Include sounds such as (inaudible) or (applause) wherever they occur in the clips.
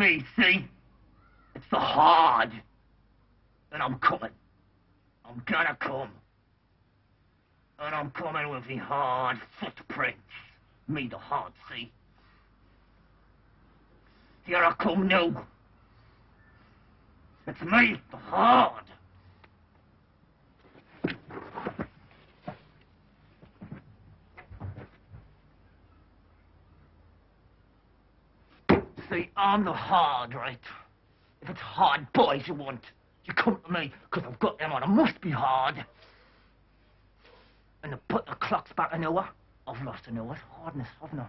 me, see? It's the hard. And I'm coming. I'm gonna come. And I'm coming with the hard footprints. Me, the hard, see? Here I come now. It's me, the hard. See, I'm the hard, right? If it's hard boys you want, you come to me, because I've got them on. I must be hard. And to put the clocks back an hour, I've lost an hour's hardness, haven't I?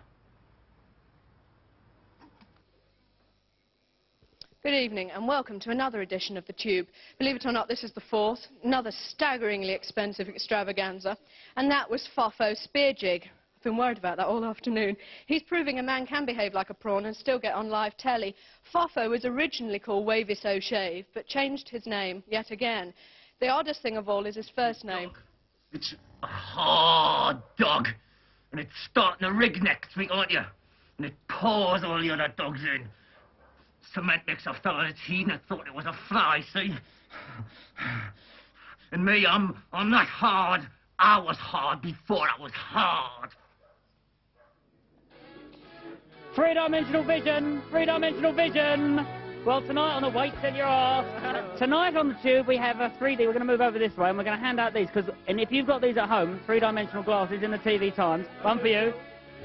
Good evening and welcome to another edition of The Tube. Believe it or not, this is the fourth, another staggeringly expensive extravaganza, and that was Foffo Spearjig. I've been worried about that all afternoon. He's proving a man can behave like a prawn and still get on live telly. Foffo was originally called Wavis O'Shave, but changed his name yet again. The oddest thing of all is his first name. It's a hard dog. And it's starting to rig next week, aren't you? And it paws all the other dogs in. Cement makes a fella that's heeding and thought it was a fly, see? And me, I'm, I'm not hard. I was hard before I was hard. Three-dimensional vision, three-dimensional vision. Well, tonight on the Weights in Your Arse, tonight on the tube we have a 3D. We're going to move over this way and we're going to hand out these because, and if you've got these at home, three-dimensional glasses in the TV Times, one for you,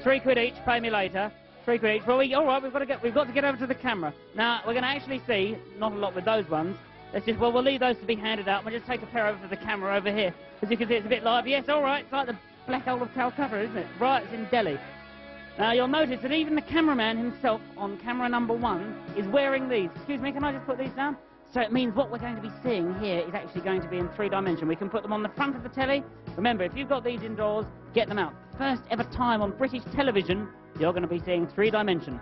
three quid each. Pay me later. Three quid each. Well, we, all right, we've got to get, we've got to get over to the camera. Now we're going to actually see not a lot with those ones. Let's just, well, we'll leave those to be handed out. We'll just take a pair over to the camera over here. As you can see, it's a bit live. Yes, all right. It's like the Black Hole of Calcutta, isn't it? Right, it's in Delhi. Now you'll notice that even the cameraman himself on camera number one is wearing these. Excuse me, can I just put these down? So it means what we're going to be seeing here is actually going to be in three dimension. We can put them on the front of the telly. Remember, if you've got these indoors, get them out. First ever time on British television, you're going to be seeing three dimension.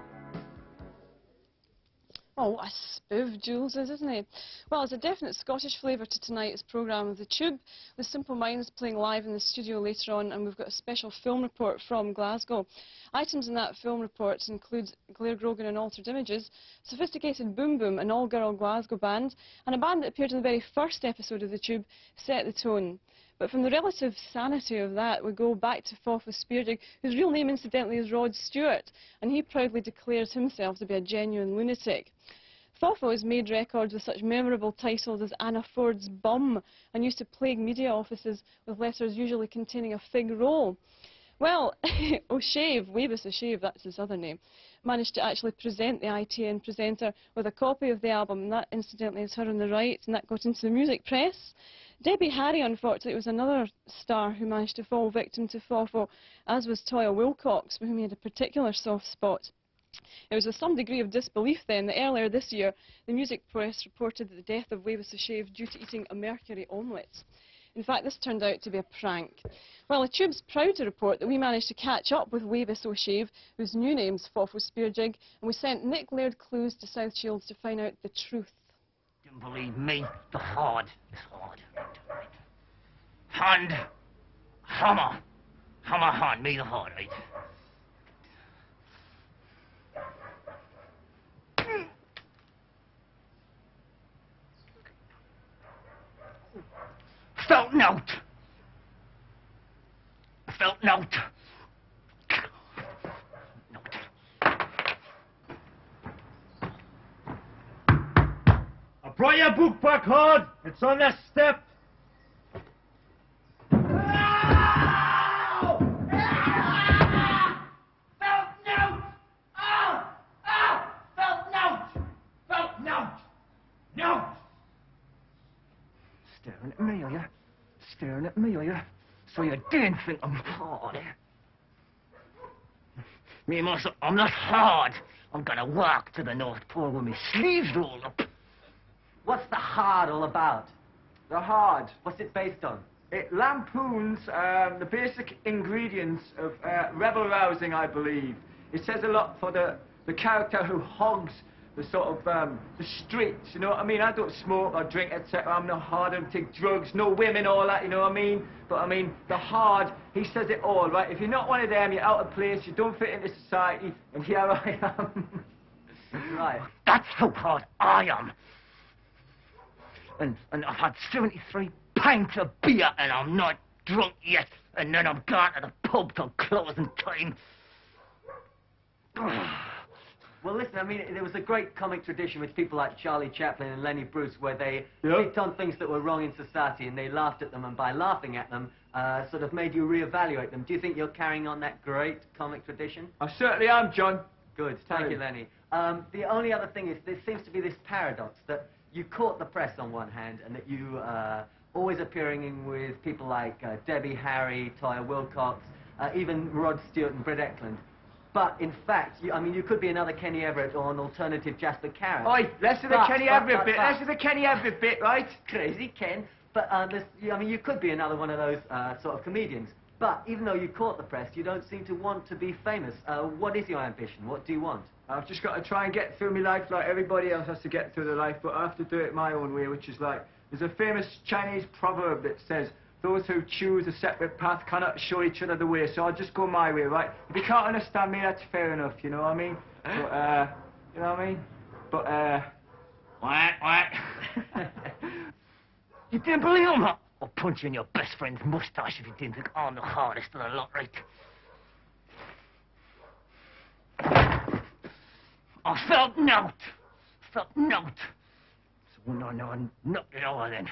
Oh, a spoof Jules is, isn't he? Well, there's a definite Scottish flavour to tonight's programme of The Tube, with Simple Minds playing live in the studio later on, and we've got a special film report from Glasgow. Items in that film report include Clare Grogan and Altered Images, Sophisticated Boom Boom, an all-girl Glasgow band, and a band that appeared in the very first episode of The Tube, Set the Tone. But from the relative sanity of that, we go back to Foffo Spearjig, whose real name, incidentally, is Rod Stewart, and he proudly declares himself to be a genuine lunatic. Foffo has made records with such memorable titles as Anna Ford's Bum, and used to plague media offices with letters usually containing a fig roll. Well, (laughs) oh, O'Shave, Wavis O'Shave, that's his other name, managed to actually present the ITN presenter with a copy of the album, and that incidentally is her on the right, and that got into the music press. Debbie Harry, unfortunately, was another star who managed to fall victim to Foffo, as was Toyah Willcox, for whom he had a particular soft spot. It was with some degree of disbelief then that earlier this year the music press reported the death of Wavis O'Shave due to eating a mercury omelette. In fact, this turned out to be a prank. Well, the Tube's proud to report that we managed to catch up with Wavis O'Shave, whose new name's Foffo Spearjig, and we sent Nick Laird-Clowes to South Shields to find out the truth. Believe me. The hard is hard. Hand. Hammer. Hammer hand. Me the hard, right? Felt note. Felt. Note. I brought your book back, Hard. It's on that step. Staring at me, are you? Staring at me, are you? So you didn't think I'm hard? Me myself, I'm not hard. I'm gonna walk to the North Pole with my sleeves rolled up. What's the hard all about? The hard. What's it based on? It lampoons um, the basic ingredients of uh, rebel rousing, I believe. It says a lot for the, the character who hogs the sort of um, the streets, you know what I mean? I don't smoke or drink, etc. I'm not hard, I don't take drugs, no women, all that, you know what I mean? But I mean, the hard, he says it all, right? If you're not one of them, you're out of place, you don't fit into society, and here I am. (laughs) Right. That's how hard I am. And, and I've had 73 pints of beer and I'm not drunk yet. And then I'm gone to the pub till closing time. (sighs) Well, listen, I mean, there was a great comic tradition with people like Charlie Chaplin and Lenny Bruce where they Yeah. picked on things that were wrong in society and they laughed at them, and by laughing at them, uh, sort of made you reevaluate them. Do you think you're carrying on that great comic tradition? I certainly am, John. Good, thank you, Lenny. Um, the only other thing is there seems to be this paradox that you caught the press on one hand and that you uh, always appearing in with people like uh, Debbie Harry, Toyah Willcox, uh, even Rod Stewart and Britt Ekland. But in fact, you, I mean, you could be another Kenny Everett or an alternative Jasper Carrott. Oi, less of the But- Kenny but- Everett but- bit, less of the Kenny Everett bit, right? crazy, Ken. But uh, you- I mean, you could be another one of those uh, sort of comedians. But even though you caught the press, you don't seem to want to be famous. Uh, what is your ambition? What do you want? I've just got to try and get through my life like everybody else has to get through their life, but I have to do it my own way, which is like, there's a famous Chinese proverb that says, those who choose a separate path cannot show each other the way, so I'll just go my way, right? If you can't understand me, that's fair enough, you know what I mean? But, uh, you know what I mean? But, uh, What? What? (laughs) you didn't believe him? huh? I'll punch you in your best friend's moustache if you didn't think I'm the hardest of the lot, right? I felt nout. Felt nout. So when I know I knocked it then.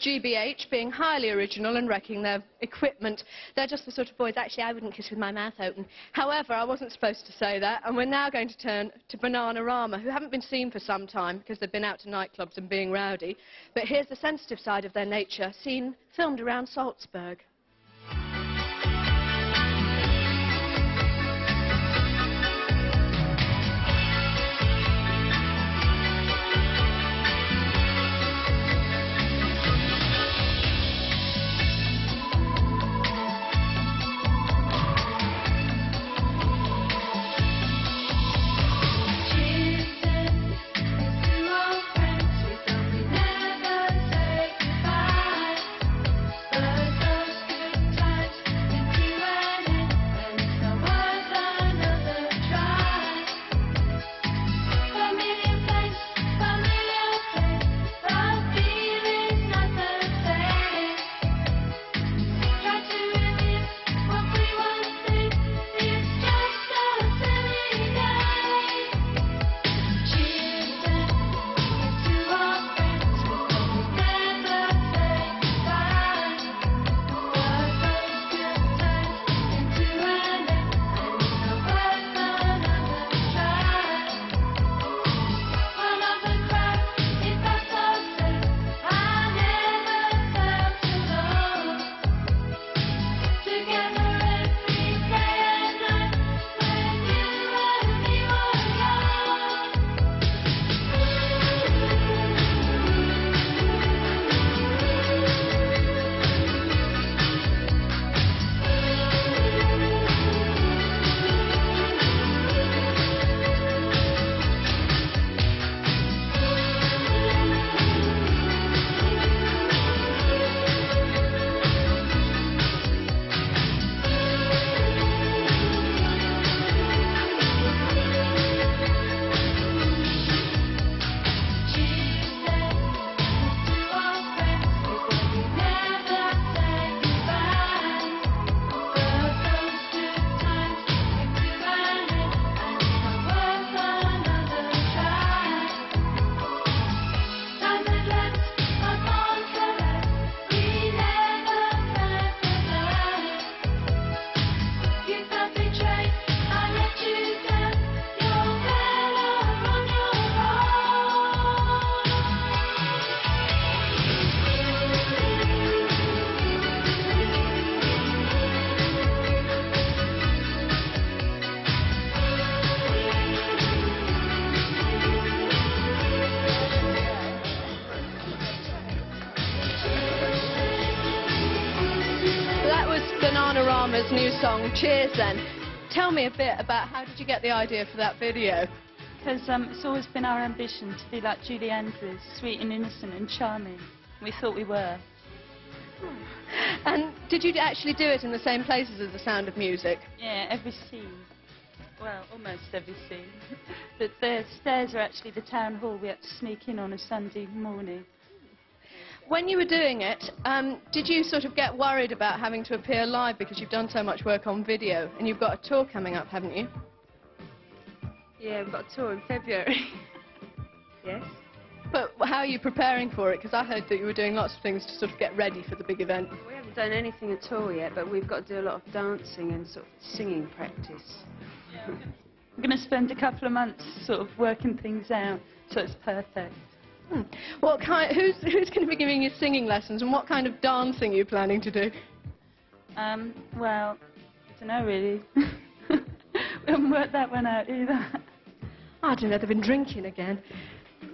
GBH being highly original and wrecking their equipment. They're just the sort of boys, actually, I wouldn't kiss with my mouth open. However, I wasn't supposed to say that, and we're now going to turn to Bananarama, who haven't been seen for some time because they've been out to nightclubs and being rowdy. But here's the sensitive side of their nature, seen, filmed around Salzburg. Cheers then. Tell me a bit about how did you get the idea for that video? Because um, it's always been our ambition to be like Julie Andrews, sweet and innocent and charming. We thought we were. And did you actually do it in the same places as The Sound of Music? Yeah, every scene. Well, almost every scene. (laughs) but the stairs are actually the town hall we had to sneak in on a Sunday morning. When you were doing it, um, did you sort of get worried about having to appear live because you've done so much work on video and you've got a tour coming up, haven't you? Yeah, we've got a tour in February. (laughs) yes? But how are you preparing for it? Because I heard that you were doing lots of things to sort of get ready for the big event. We haven't done anything at all yet, but we've got to do a lot of dancing and sort of singing practice. We're going to spend a couple of months sort of working things out, so it's perfect. Hmm. What kind? Who's who's going to be giving you singing lessons, and what kind of dancing are you planning to do? Um, well, I don't know really. (laughs) (laughs) we haven't worked that one out either. I don't know. They've been drinking again.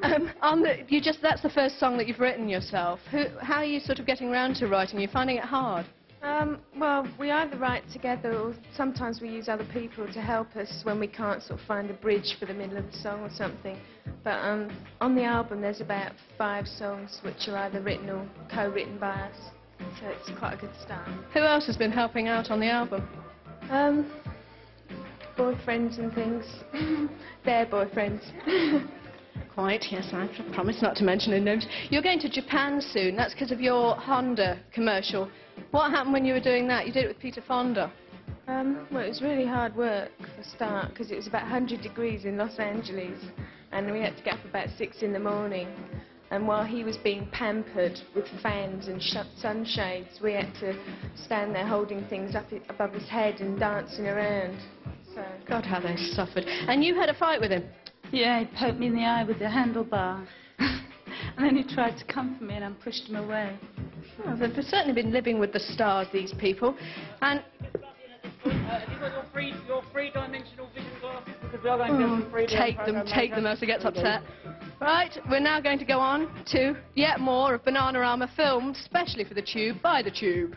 Um, on the, you just that's the first song that you've written yourself. Who, how are you sort of getting around to writing? Are you finding it hard? Um, well, we either write together or sometimes we use other people to help us when we can't sort of find a bridge for the middle of the song or something. But um, on the album there's about five songs which are either written or co-written by us. So it's quite a good start. Who else has been helping out on the album? Um, boyfriends and things. (laughs) Their boyfriends. (laughs) Quite, yes, I promise not to mention any names. You're going to Japan soon. That's because of your Honda commercial. What happened when you were doing that? You did it with Peter Fonda. Um, well, it was really hard work for a start because it was about 100 degrees in Los Angeles and we had to get up about 6 in the morning. And while he was being pampered with fans and sunshades, we had to stand there holding things up above his head and dancing around. So. God, how they suffered. And you had a fight with him? Yeah, he poked me in the eye with the handlebar. and then he tried to comfort me and I pushed him away. Well, they've certainly been living with the stars, these people. And... Uh, have you got your three, your three-dimensional vision glasses? Because we are going to do some 3D Take them, take them as he gets upset. Right, we're now going to go on to yet more of Bananarama filmed, specially for the Tube, by the Tube.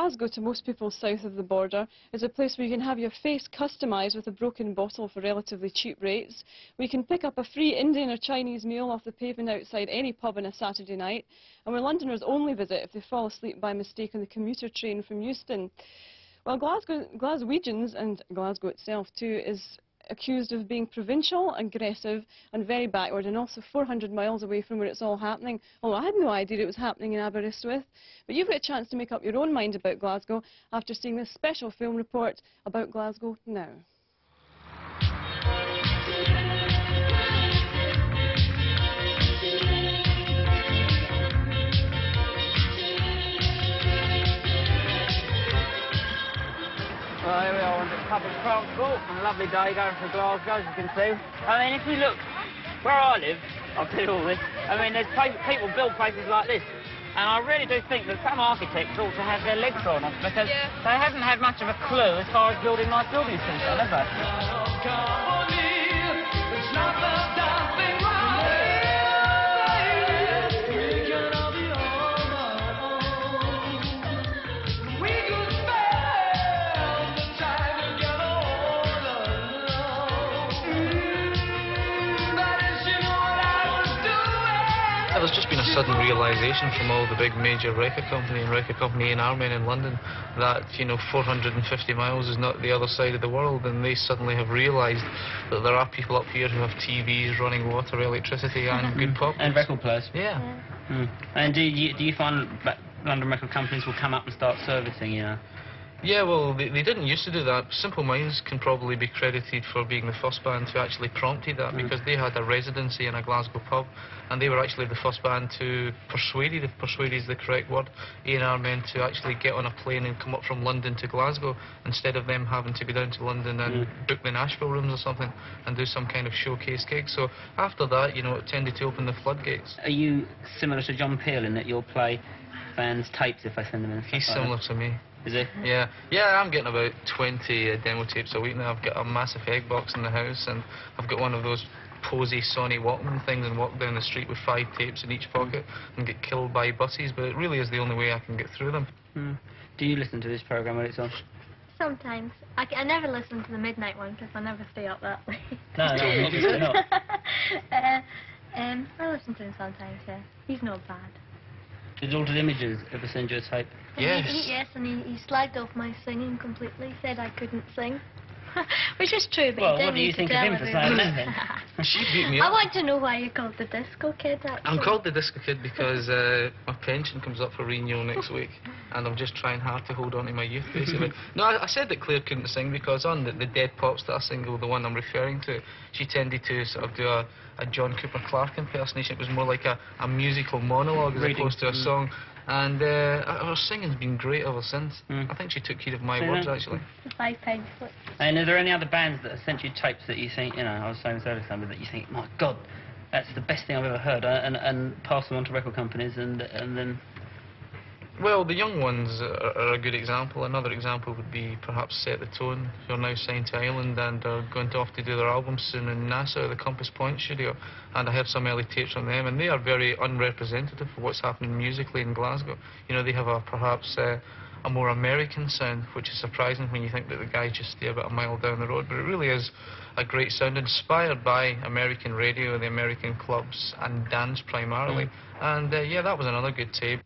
Glasgow, to most people south of the border, is a place where you can have your face customised with a broken bottle for relatively cheap rates, you can pick up a free Indian or Chinese meal off the pavement outside any pub on a Saturday night, and where Londoners only visit if they fall asleep by mistake on the commuter train from Euston. Well, Glasgow, Glaswegians and Glasgow itself too is accused of being provincial, aggressive and very backward and also 400 miles away from where it's all happening. Although I had no idea it was happening in Aberystwyth. But you've got a chance to make up your own mind about Glasgow after seeing this special film report about Glasgow now. Here we are on the transport on a lovely day going through Glasgow, as you can see. I mean, if you look where I live, I'll tell you all this, I mean, there's places, people build places like this. And I really do think that some architects ought to have their legs drawn off because Yeah. they haven't had much of a clue as far as building nice buildings concerned, have they? Sudden realisation from all the big major record company and record company A&R men in London that, you know, 450 miles is not the other side of the world and they suddenly have realised that there are people up here who have TVs, running water, electricity and good pop. And record players. Yeah. Hmm. And do you, do you find that London record companies will come up and start servicing, you know? Yeah, well, they, they didn't used to do that. Simple Minds can probably be credited for being the first band to actually prompted that Mm. because they had a residency in a Glasgow pub and they were actually the first band to persuaded, if persuaded is the correct word, A&R men to actually get on a plane and come up from London to Glasgow instead of them having to go down to London and Mm. book the Nashville rooms or something and do some kind of showcase gig. So after that, you know, it tended to open the floodgates. Are you similar to John Peel in that you'll play fans' tapes if I send them in? He's like similar to me. That? Is he? Yeah, yeah, I'm getting about 20 uh, demo tapes a week now. I've got a massive egg box in the house, and I've got one of those posy Sony Walkman things and walk down the street with five tapes in each pocket and get killed by buses, but it really is the only way I can get through them. Hmm. Do you listen to this programme when it's on? Sometimes. I never listen to the midnight one because I never stay up that (laughs) late. No, no, obviously not. (laughs) uh, um, I listen to him sometimes, yeah. He's not bad. Did Altered Images ever send you a tape? And Yes. He, he, yes, and he, he slagged off my singing completely, said I couldn't sing. (laughs) Which is true, but Well, what do you think of tell him for saying that then? (laughs) She beat me I want to know why you're called the disco kid, actually. I'm called the Disco Kid because uh, my pension comes up for renewal next (laughs) week, and I'm just trying hard to hold on to my youth, basically. no, I, I said that Clare couldn't sing because on the, the Dead Pop Star single, the one I'm referring to, she tended to sort of do a, a John Cooper Clarke impersonation. It was more like a, a musical monologue as Reading. opposed to a Mm. song. And uh, her singing's been great ever since. Mm. I think she took heed of my See words, actually. (laughs) The five peg flip. And are there any other bands that have sent you tapes that you think, you know, I was saying this earlier, somebody that you think, my God, that's the best thing I've ever heard, uh, and, and pass them on to record companies, and and then Well, the young ones are, a good example. Another example would be perhaps Set the Tone, who are now signed to Island and are going to off to do their album soon in Nassau, the Compass Point studio. And I heard some early tapes from them, and they are very unrepresentative of what's happening musically in Glasgow. You know, they have a perhaps uh, a more American sound, which is surprising when you think that the guys just stay about a mile down the road. But it really is a great sound, inspired by American radio, the American clubs, and dance primarily. And uh, yeah, that was another good tape.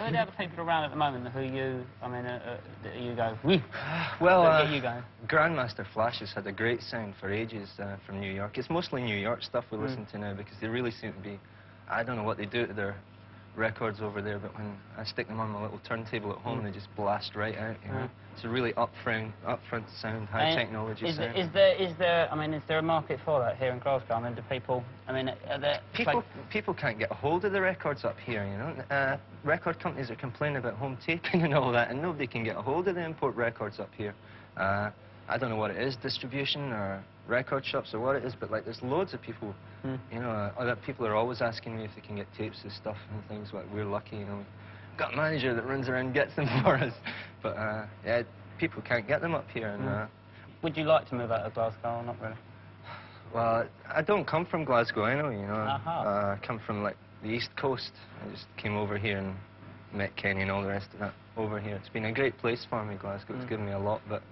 Who are the other people around at the moment who you, I mean, uh, uh, you go, "Wee." (sighs) Well, uh, you going. Grandmaster Flash has had a great sound for ages uh, from New York. It's mostly New York stuff we Mm. listen to now because they really seem to be. I don't know what they do to their records over there, but when I stick them on my little turntable at home, Mm. they just blast right out. You know, Mm. It's a really upfront, upfront sound, high And technology is sound. There, is there, is there, I mean, is there a market for that here in Glasgow? I mean, do people, I mean, are there... People, like- people can't get a hold of the records up here, you know. Uh, record companies are complaining about home taping (laughs) and all that, and nobody can get a hold of the import records up here. Uh, I don't know what it is, distribution or record shops or what it is, but like there's loads of people, Hmm. you know, uh, other people are always asking me if they can get tapes of stuff and things. Like we're lucky, you know. We've got a manager that runs around and gets them (laughs) for us, but uh, yeah, people can't get them up here, and. Hmm. Uh, Would you like to move out of Glasgow or not really? well, I don't come from Glasgow, I know, you know. Uh, I come from, like, the East Coast. I just came over here and met Kenny and all the rest of that over here. It's been a great place for me, Glasgow. It's Mm. given me a lot, but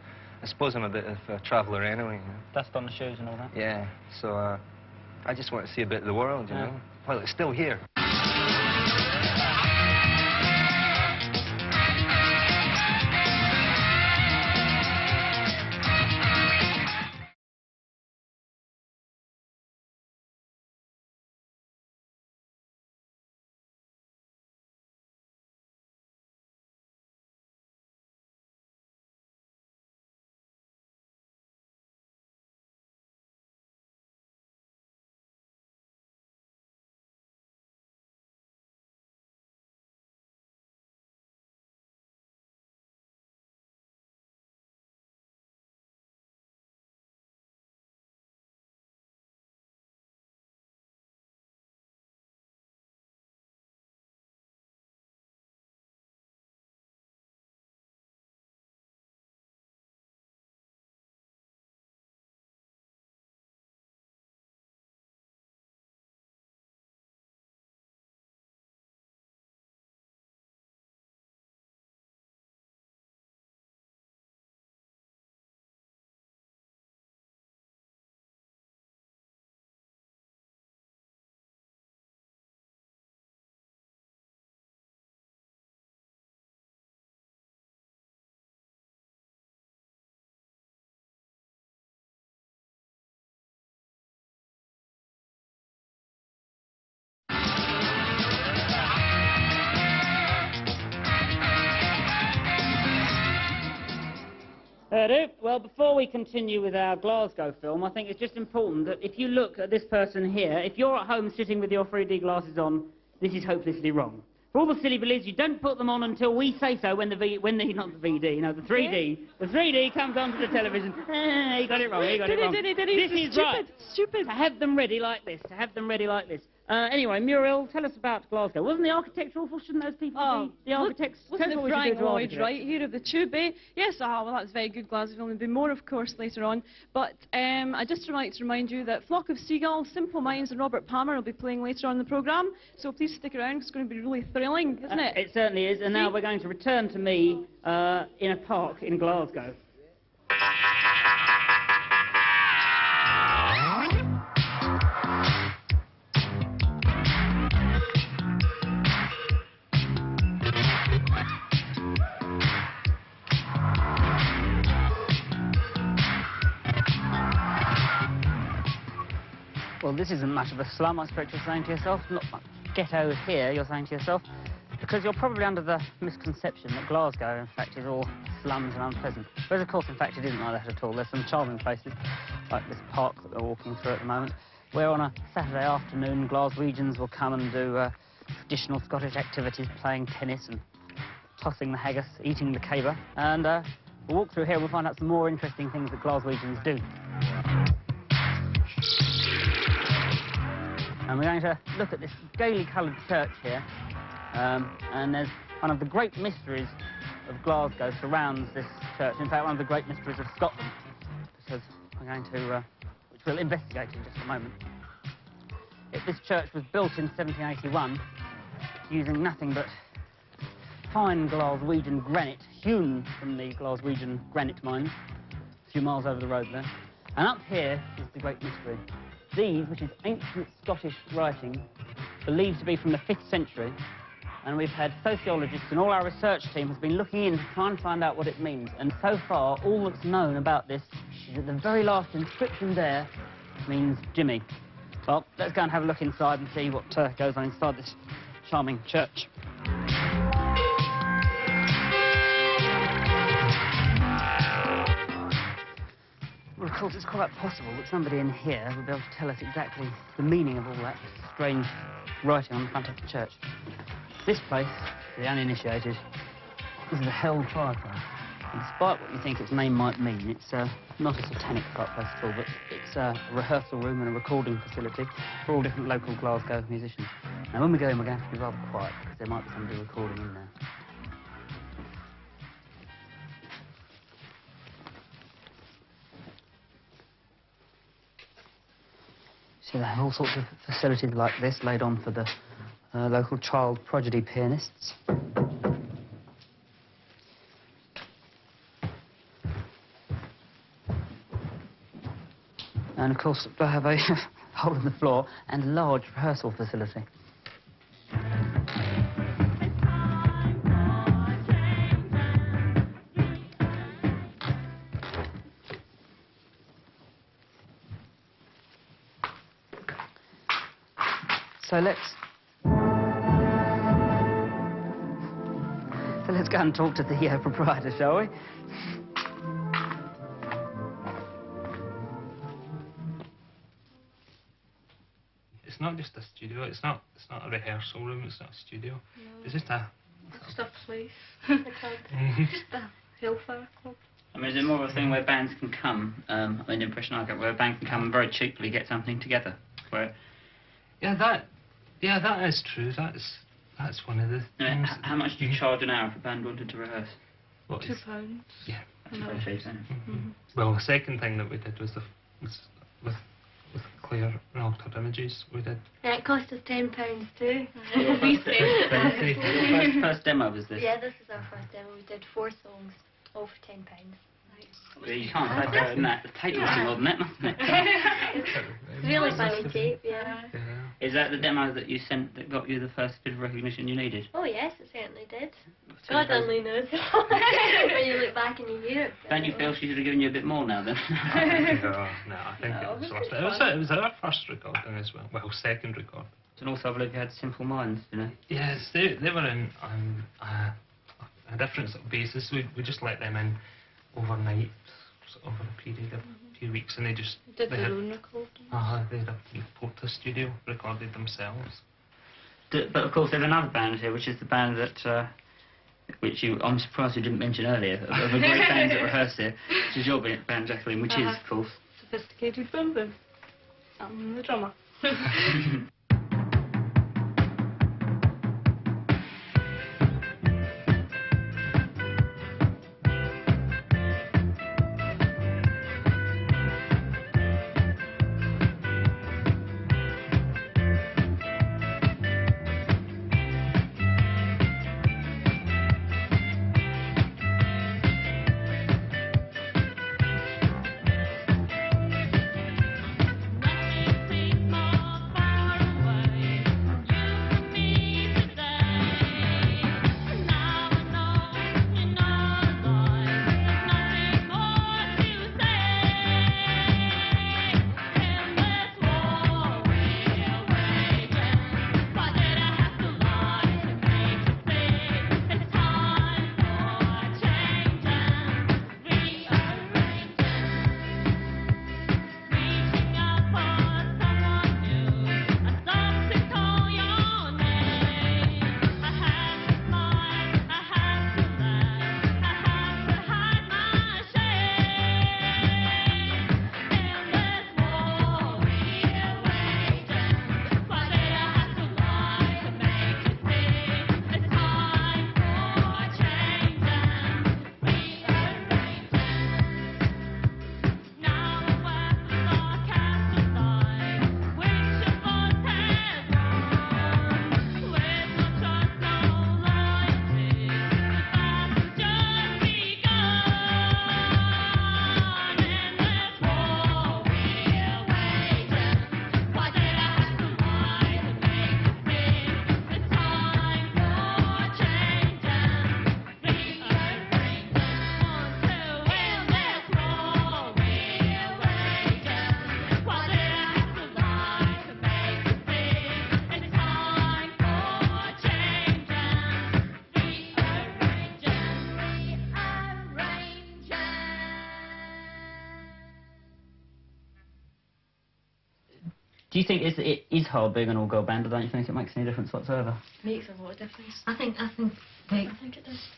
I suppose I'm a bit of a traveller anyway, you know. Dust on the shoes and all that? Yeah, so uh, I just want to see a bit of the world, you Yeah. know. While it's still here. Well, before we continue with our Glasgow film, I think it's just important that if you look at this person here, if you're at home sitting with your 3D glasses on, this is hopelessly wrong. For all the silly beliefs, you don't put them on until we say so when the V, when the, not the VD, no, the 3D, the 3D comes onto the television. (laughs) You got it wrong, you got it wrong. (laughs) did he, did he? This is right. stupid, Stupid. To have them ready like this, to have them ready like this. Uh, anyway, Muriel, tell us about Glasgow. Wasn't the architects awful? Shouldn't those people Oh, be the architects? Wasn't it what we should Frank Lloyd Wright here of the Tube, eh? Yes, ah, well, that's very good Glasgow. There'll be more, of course, later on. But um, I just would like to remind you that Flock of Seagulls, Simple Minds and Robert Palmer will be playing later on in the programme. So please stick around. it's going to be really thrilling, isn't Uh, it? It certainly is. And now we're going to return to me uh, in a park in Glasgow. Well, this isn't much of a slum, I expect you're saying to yourself. Not much ghetto here, you're saying to yourself. Because you're probably under the misconception that Glasgow, in fact, is all slums and unpleasant. Whereas, of course, in fact, it isn't like that at all. There's some charming places, like this park that we're walking through at the moment, where on a Saturday afternoon, Glaswegians will come and do uh, traditional Scottish activities, playing tennis and tossing the haggis, eating the caber. And uh, we'll walk through here we'll find out some more interesting things that Glaswegians do. And we're going to look at this gaily coloured church here. Um, and there's one of the great mysteries of Glasgow surrounds this church. In fact, one of the great mysteries of Scotland. Because we're going to, uh, which we'll investigate in just a moment. It, this church was built in 1781 using nothing but fine Glaswegian granite hewn from the Glaswegian granite mines a few miles over the road there. And up here is the great mystery. These, which is ancient Scottish writing, believed to be from the 5th century, and we've had sociologists and all our research team has been looking in to try and find out what it means. And so far, all that's known about this is that the very last inscription there means Jimmy. Well, let's go and have a look inside and see what uh, goes on inside this charming church. Well, of course, it's quite possible that somebody in here will be able to tell us exactly the meaning of all that strange writing on the front of the church. This place, for the uninitiated, is the Hell Fireplace. And despite what you think its name might mean, it's uh, not a satanic fireplace at all, but it's uh, a rehearsal room and a recording facility for all different local Glasgow musicians. Now, when we go in, we're going to have to be rather quiet, because there might be somebody recording in there. So they have all sorts of facilities like this laid on for the uh, local child prodigy pianists. And of course, they have a (laughs) hole in the floor and a large rehearsal facility. So let's... So let's go and talk to the uh, proprietor, shall we? It's not just a studio. It's not. It's not a rehearsal room. It's not a studio. No. It's just a. (laughs) (laughs) Just a place. a. Mhm. Just a Hellfire club. I mean, is it more of a thing where bands can come, um, I mean, the impression I get, where a band can come and very cheaply get something together? Where, Yeah, that. Yeah, that is true. That's that's one of the you things. h- how much do you charge an hour if a band wanted to rehearse? What Two is- pounds. Yeah. That's very cheap, isn't it? Mhm. Well, the second thing that we did was the was with with Clare and Altered Images. We did. And it cost us ten pounds too. Your (laughs) (laughs) we first- spent it. Your (laughs) first, first demo was this? Yeah, this is our first demo. We did four songs, all for ten pounds. Well, you can't say better than that. The tape must more than that, mustn't it? It's really funny tape, yeah. Is that the demo that you sent that got you the first bit of recognition you needed? Oh yes, it certainly did. So God only knows. when you look back and you hear it. Don't you feel she should have given you a bit more now then? (laughs) no, no, I think No, it was it our, was it was, fun. it was our first recording as well. Well, second recording. and also I believe you had Simple Minds, you know? Yes, they, they were in on uh, a different sort of basis. We, we just let them in overnight, sort of over a period of a few weeks, and they just Did they their had, own recording. uh, they had a reporter studio recorded themselves. D- But of course, there's another band here, which is the band that, uh, which you, I'm surprised you didn't mention earlier, of of a great band that (laughs) rehearsed here, which is your band, band, Jacqueline, which is, Uh-huh. of course, Sophisticated boom boom. I'm the drummer. (laughs) (laughs) think it's, it is hard being an all-girl band, or don't you think it makes any difference whatsoever? Makes a lot of difference. I think I think like I think it does.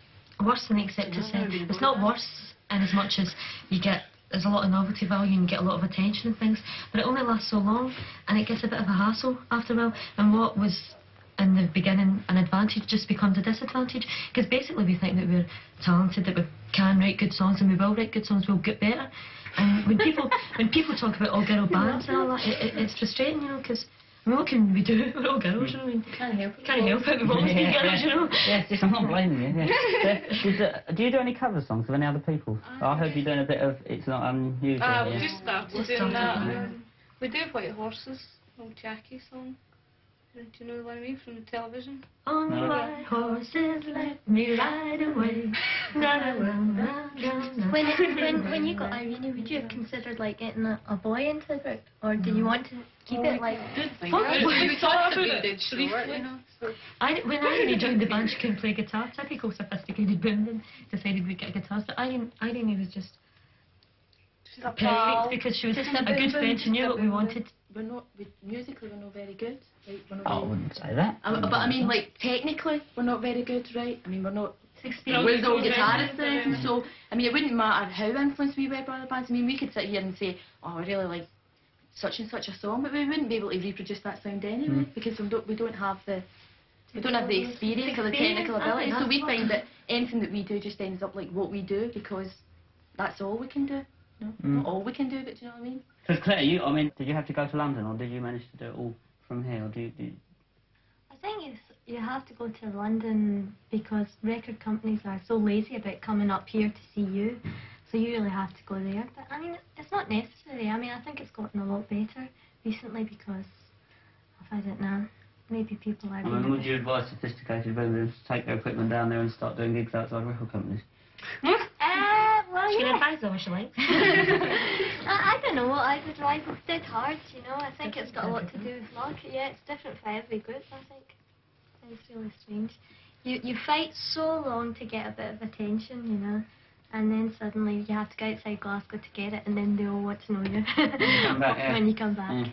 worse than accepted say. It's not worse in as much as you get there's a lot of novelty value and you get a lot of attention and things, but it only lasts so long and it gets a bit of a hassle after a while. And what was in the beginning an advantage just becomes a disadvantage because basically we think that we're talented, that we can write good songs and we will write good songs, we'll get better. And when people when people talk about all girl bands and all that, it, it, it's frustrating, you know, because. I mean, what can we do? (laughs) We're all girls, you know. I mean, Can't help it. Can't help it. We've always been girls, you know. Yes, yes, I'm not blaming you. Yeah. (laughs) Does, uh, do you do any cover songs of any other people? I heard you doing a bit of It's Not Unusual. Uh, we yeah. just started Just doing that. Um, we do White Horses, old Jackie song. Do you know the one I mean from the television? On the No. white horses, let me ride away. (laughs) Na, na, na, na, na, na. When, when, when you got Irene, would you have considered like getting a, a boy into the group? Or did you want to keep it like... What? We, we talked about it did briefly, you know. So. I, when Irene joined the band, she can play guitar. Typical sophisticated women decided we'd get a guitar. So Irene, Irene was just She's a perfect pal. because she was Just a a good boom friend. She knew what we boom. wanted. We're not, we, musically we're not very good, right? Not Oh, I very, wouldn't say that. I, but I mean like technically we're not very good, right? I mean we're not Experience. we're no Experience. guitarists or anything, so I mean it wouldn't matter how influenced we were by other bands. I mean we could sit here and say, Oh, I really like such and such a song, but we wouldn't be able to reproduce that sound anyway Mm. because we don't we don't have the we don't have the experience or the technical ability. So we find that anything that we do just ends up like what we do because that's all we can do. No, Mm. not all we can do, but do you know what I mean? Because Clare, you, I mean, did you have to go to London, or did you manage to do it all from here, or do you, do you I think you, you have to go to London because record companies are so lazy about coming up here to see you. So you really have to go there. But I mean, it's not necessary. I mean, I think it's gotten a lot better recently because I don't know, maybe people are I mean, would you advise sophisticated women to take their equipment down there and start doing gigs outside record companies? (laughs) Uh, She can yeah. advise her what she likes. I, (laughs) I don't know. I would like it's dead hard, you know. I think it's got a lot to do with luck. Yeah, it's different for every group. I think it's really strange. You you fight so long to get a bit of attention, you know, And then suddenly you have to go outside Glasgow to get it, and then they all want to know you. come back, (laughs) yeah. when you come back. Well,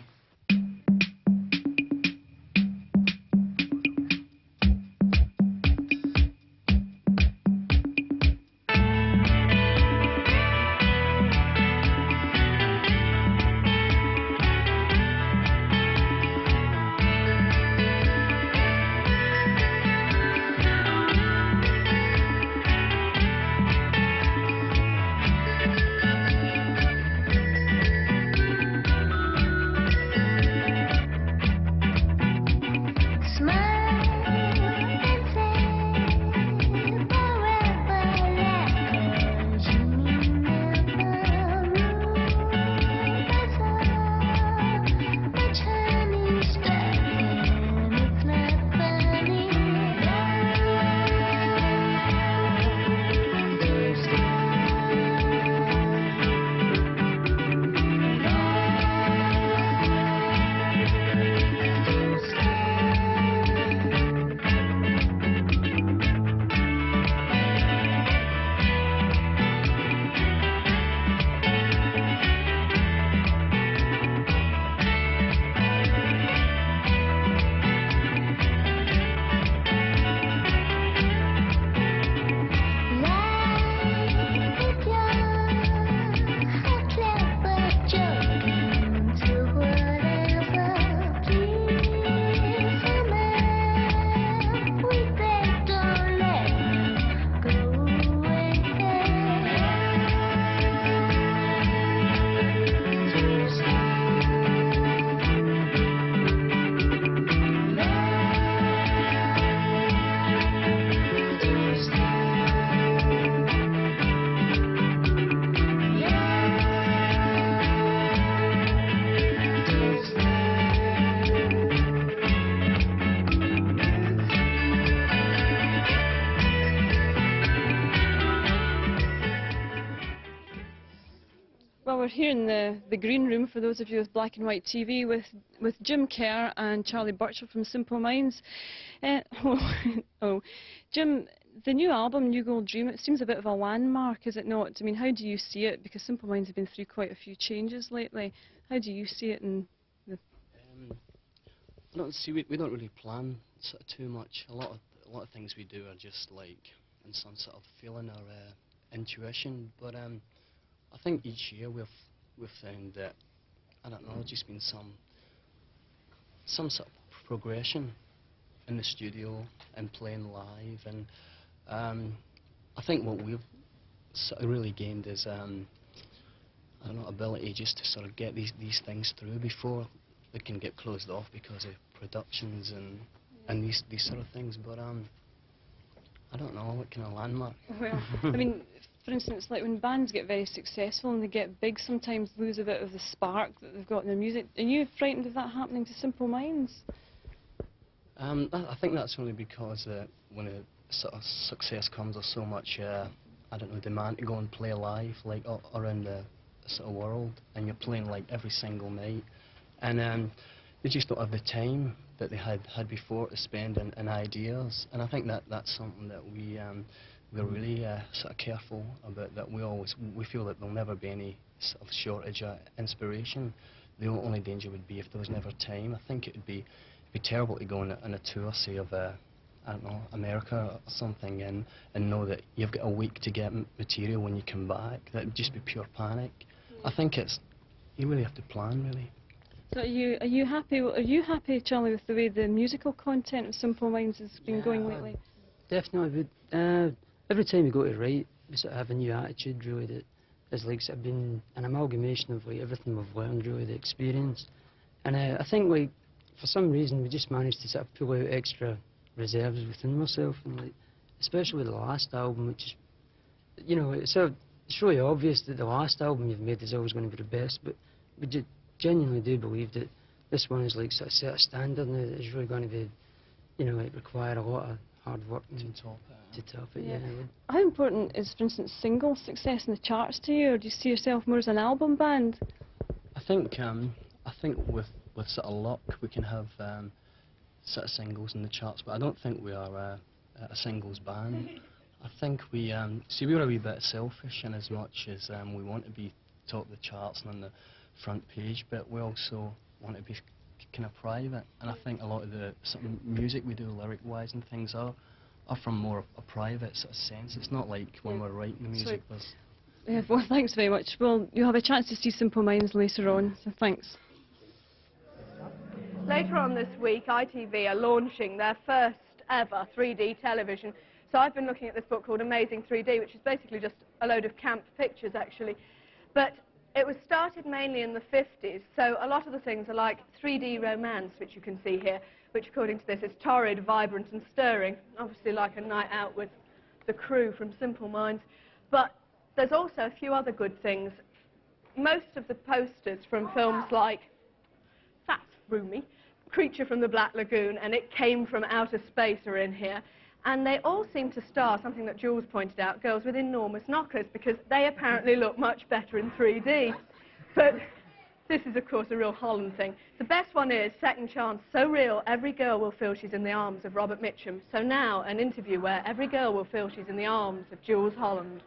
the, green room for those of you with black and white TV with, with Jim Kerr and Charlie Burchill from Simple Minds. Uh, oh, (laughs) oh, Jim, the new album, New Gold Dream, it seems a bit of a landmark, is it not? I mean, how do you see it? Because Simple Minds have been through quite a few changes lately. How do you see it? The Um, don't see. We, we don't really plan sort of too much. A lot of a lot of things we do are just like in some sort of feeling or uh, intuition. But um, I think each year we've we've found that I don't know, just been some some sort of progression in the studio and playing live, and um, I think what we've sort of really gained is um, I don't know ability just to sort of get these these things through before they can get closed off because of productions and and these these sort of things. But um, I don't know what kind of landmark. Well, I mean, for instance, like when bands get very successful and they get big, sometimes lose a bit of the spark that they've got in their music. Are you frightened of that happening to Simple Minds? Um, I, think that's only because uh, when a sort of success comes, there's so much, uh, I don't know, demand to go and play live, like around the sort of world, and you're playing like every single night, and um, they just don't have the time that they had had before to spend in, in ideas, and I think that that's something that we um, we're really uh, sort of careful about. That we always we feel that there'll never be any sort of shortage of inspiration. The only danger would be if there was never time. I think it would be it'd be terrible to go on a, on a tour, say of uh, I don't know America or something, and and know that you've got a week to get m- material when you come back. That would just be pure panic. I think it's you really have to plan really. So are you are you happy? Are you happy, Charlie, with the way the musical content of Simple Minds has been going lately? Definitely would. Uh, every time you go to write, we sort of have a new attitude really that is like sort of been an amalgamation of like everything we've learned really, the experience. And uh, I think like for some reason we just managed to sort of pull out extra reserves within myself and like especially with the last album which is you know, it's sort of, it's really obvious that the last album you've made is always going to be the best, but we ge- genuinely do believe that this one is like sort of set a standard now that is really going to be, you know, like require a lot of hard work to top it. To top it, yeah. Yeah. How important is, for instance, single success in the charts to you, or do you see yourself more as an album band? I think um, I think with with sort of luck we can have um, sort of singles in the charts, but I don't think we are uh, a singles band. (laughs) I think we um, see we're a wee bit selfish in as much as um, we want to be top of the charts and on the front page, but we also want to be kind of private. And I think a lot of the sort of music we do, lyric-wise and things, are are from more of a private sort of sense. It's not like when we're writing the music. There's Yeah, well, (laughs) thanks very much. Well, you'll have a chance to see Simple Minds later on, so thanks. Later on this week, ITV are launching their first ever 3D television. So I've been looking at this book called Amazing 3D, which is basically just a load of camp pictures, actually. But it was started mainly in the 50s, so a lot of the things are like 3D romance, which you can see here, which according to this is torrid, vibrant and stirring, obviously like a night out with the crew from Simple Minds. But there's also a few other good things. Most of the posters from films like That's Roomy, Creature from the Black Lagoon, and It Came from Outer Space are in here. And they all seem to star, something that Jools pointed out, girls with enormous knockers, because they apparently look much better in 3D. But this is, of course, a real Holland thing. The best one is Second Chance, so real, every girl will feel she's in the arms of Robert Mitchum. So now, an interview where every girl will feel she's in the arms of Jools Holland.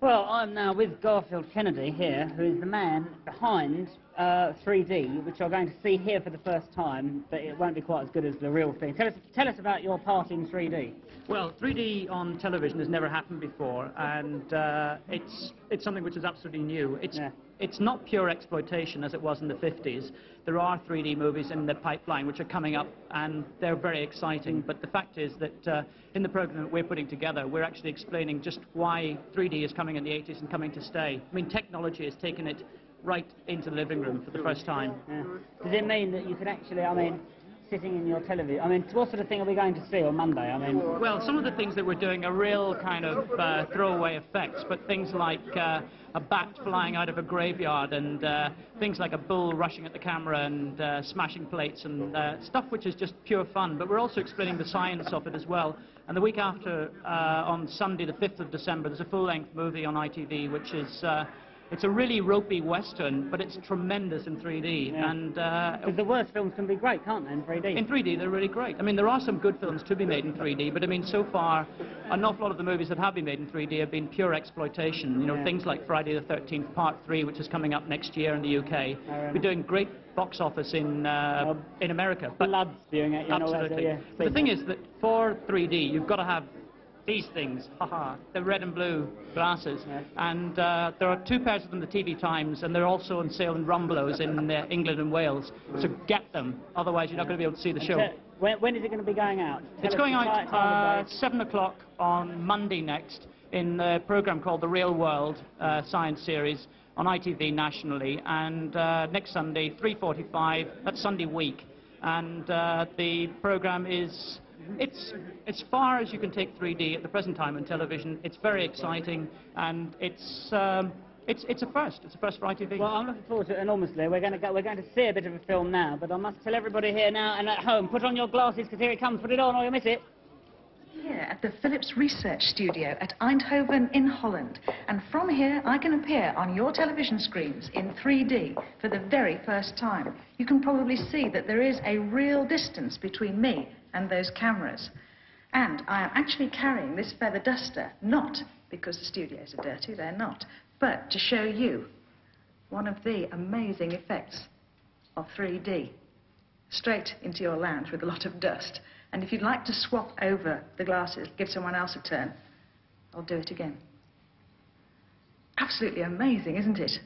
Well, I'm now with Garfield Kennedy here, who's the man behind uh, 3D, which you're going to see here for the first time, but it won't be quite as good as the real thing. Tell us, tell us about your part in 3D. Well, 3D on television has never happened before, and uh, it's it's something which is absolutely new. It's it's not pure exploitation as it was in the 50s. There are 3D movies in the pipeline which are coming up, and they're very exciting. But the fact is that uh, in the program that we're putting together, we're actually explaining just why 3D is coming in the 80s and coming to stay. I mean, technology has taken it right into the living room for the first time. Yeah. Does it mean that you can actually, I mean, sitting in your television, I mean, what sort of thing are we going to see on Monday? I mean, Well, some of the things that we're doing are real kind of uh, throwaway effects, but things like uh, a bat flying out of a graveyard and uh, things like a bull rushing at the camera and uh, smashing plates and uh, stuff which is just pure fun. But we're also explaining the science of it as well. And the week after, uh, on Sunday, the 5th of December, there's a full-length movie on ITV, which is uh, it's a really ropey western, but it's tremendous in 3D. Yeah. And uh, because the worst films can be great, can't they, in 3D? in 3D, they're really great. I mean, there are some good films to be made in 3D, but I mean, so far, an awful lot of the movies that have been made in 3D have been pure exploitation. You know, Yeah. things like Friday the 13th Part 3, which is coming up next year in the UK. We're doing great box office in uh, in America. But blood spewing at you and all Absolutely. yeah. The thing is that for 3D, you've got to have these things, haha, the red and blue glasses. And uh, there are two pairs of them, the TV Times, and they're also on sale in Rumbelows in uh, England and Wales. So get them, otherwise you're not going to be able to see the show. When, when is it going to be going out? Tell It's going out uh, 7 o'clock on Monday next in a program called The Real World uh, Science Series on ITV nationally. And uh, next Sunday, 3.45, that's Sunday week. And uh, the program is, it's as far as you can take 3D at the present time in television. It's very exciting and it's, um, it's, it's a first. It's a first for ITV. Well, I'm looking forward to it enormously. We're going to go. We're going to see a bit of a film now, but I must tell everybody here now and at home, put on your glasses because here it comes. Put it on or you'll miss it. Here at the Philips Research Studio at Eindhoven in Holland. And from here, I can appear on your television screens in 3D for the very first time. You can probably see that there is a real distance between me and those cameras. And I am actually carrying this feather duster, not because the studios are dirty, they're not, but to show you one of the amazing effects of 3D straight into your lounge with a lot of dust. And if you'd like to swap over the glasses, give someone else a turn, I'll do it again. Absolutely amazing, isn't it?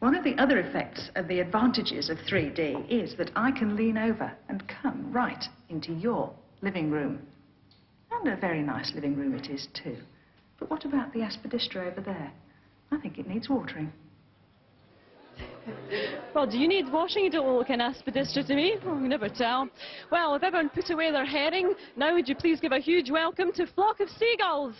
One of the other effects and the advantages of 3D is that I can lean over and come right into your living room. And a very nice living room it is too. But what about the aspidistra over there? I think it needs watering. (laughs) Well, do you need washing? You don't look an aspidistra to me. Oh, you never tell. Well, if everyone put away their herring, now would you please give a huge welcome to Flock of Seagulls?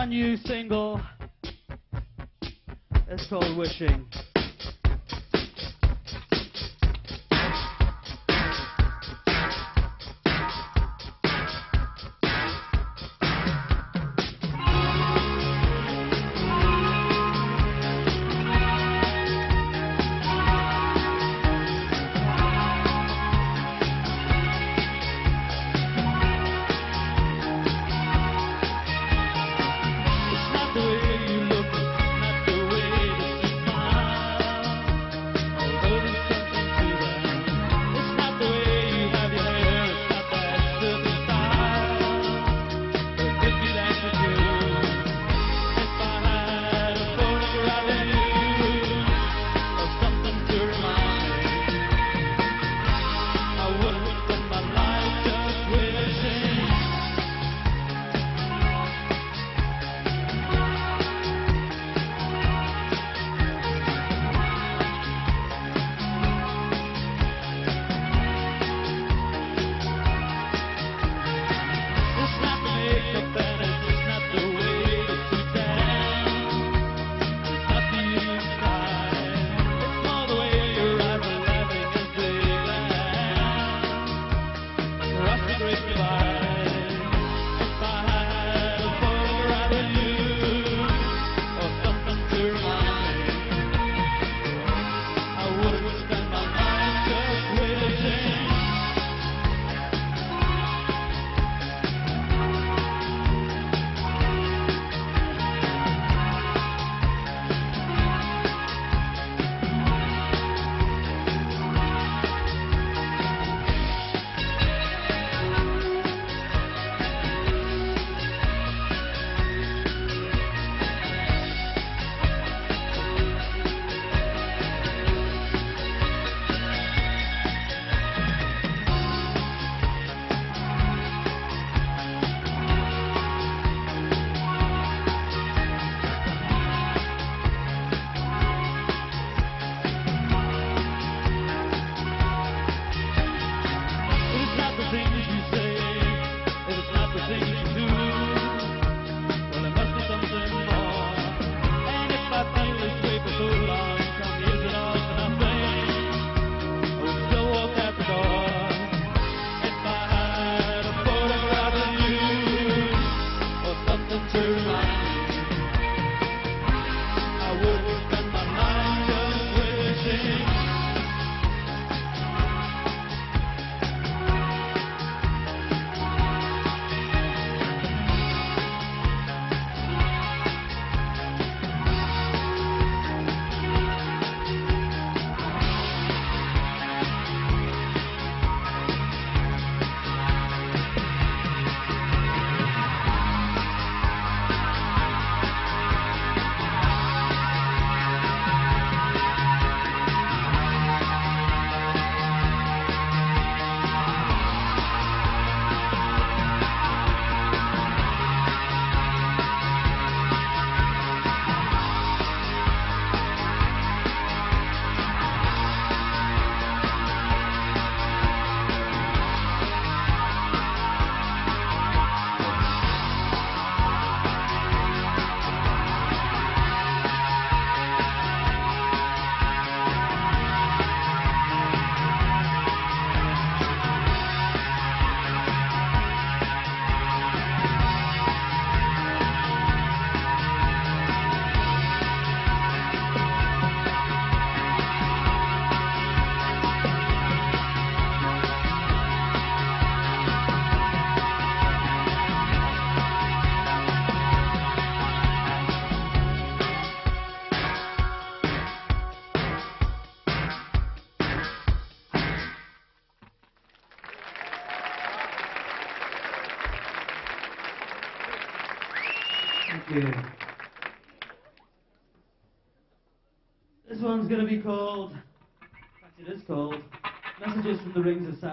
Is new single. It's called Wishing.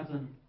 Rings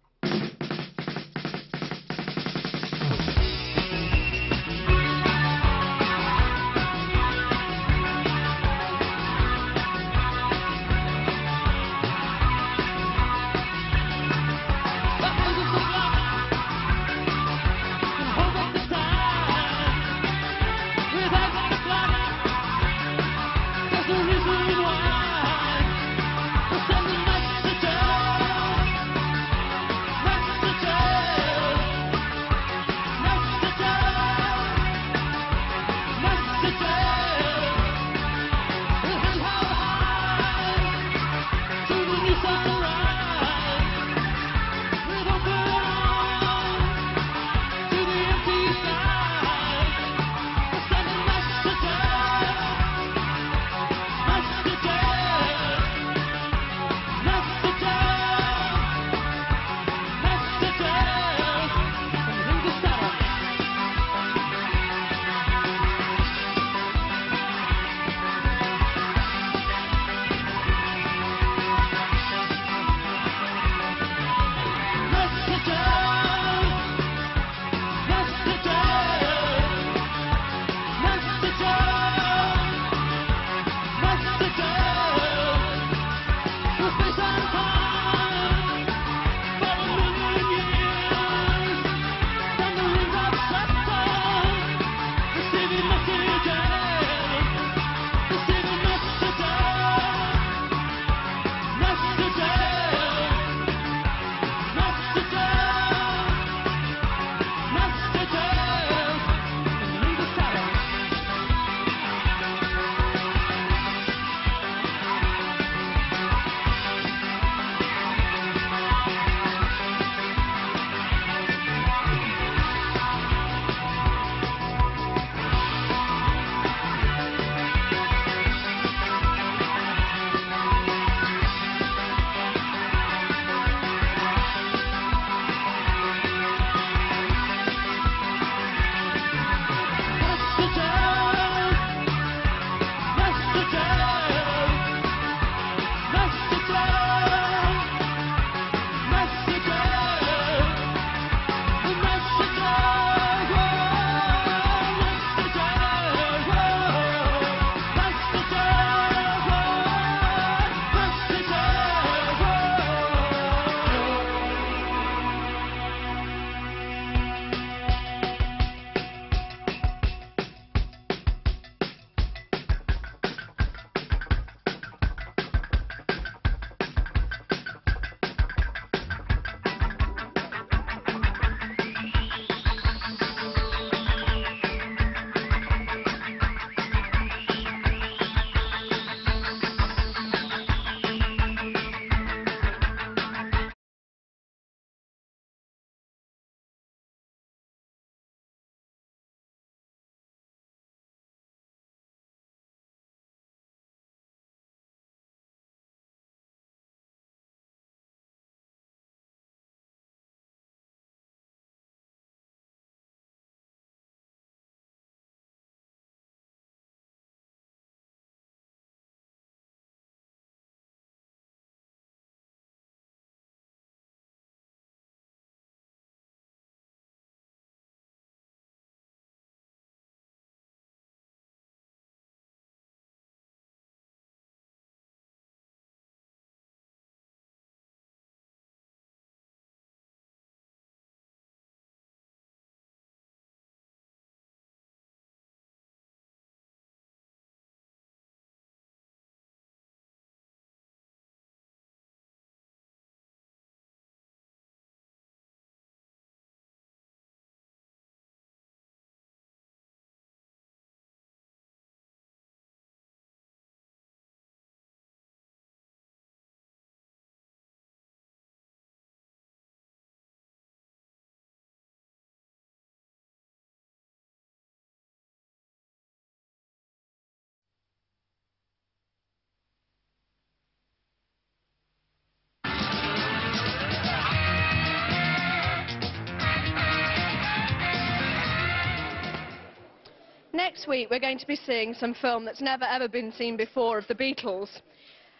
next week we're going to be seeing some film that's never ever been seen before of the Beatles.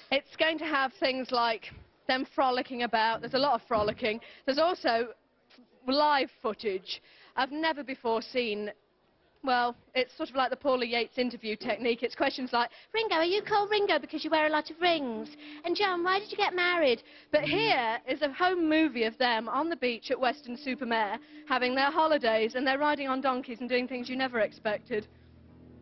It's going to have things like them frolicking about. There's a lot of frolicking. There's also live footage I've never before seen. Well, it's sort of like the Paula Yates interview technique. It's questions like, Ringo, are you called Ringo because you wear a lot of rings? And John, why did you get married? But here is a home movie of them on the beach at Weston-super-Mare, having their holidays, and they're riding on donkeys and doing things you never expected.